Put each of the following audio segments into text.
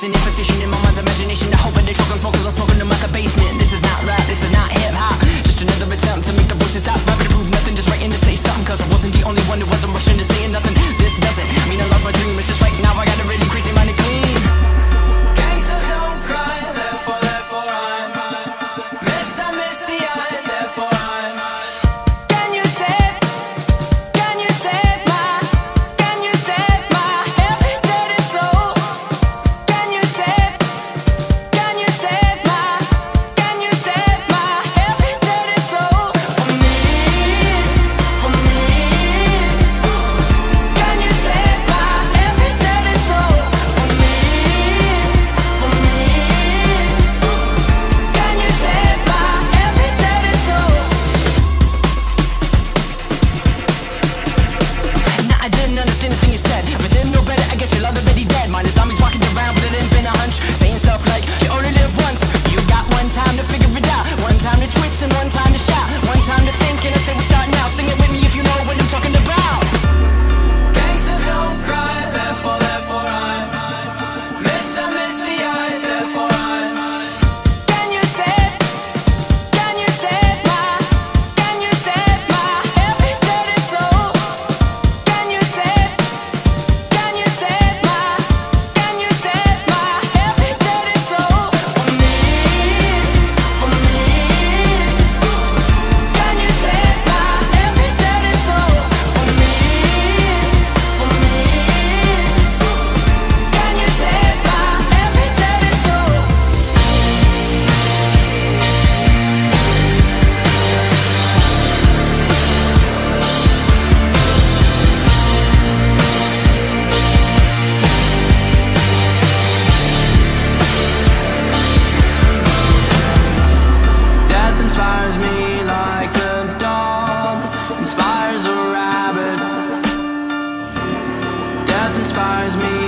There's an imposition in my mind. intentions in your inspires me.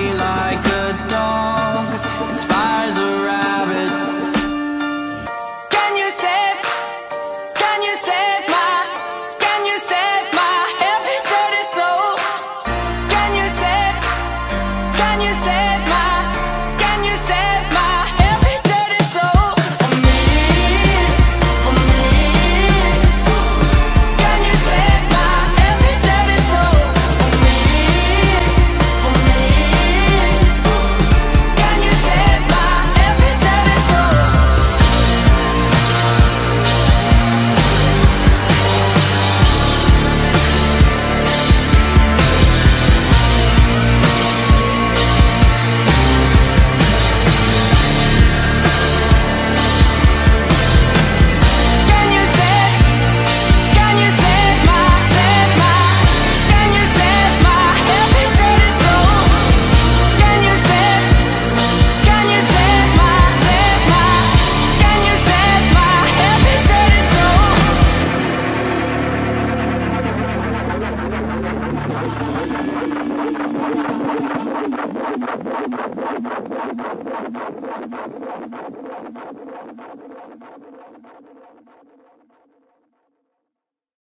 パーフェクト!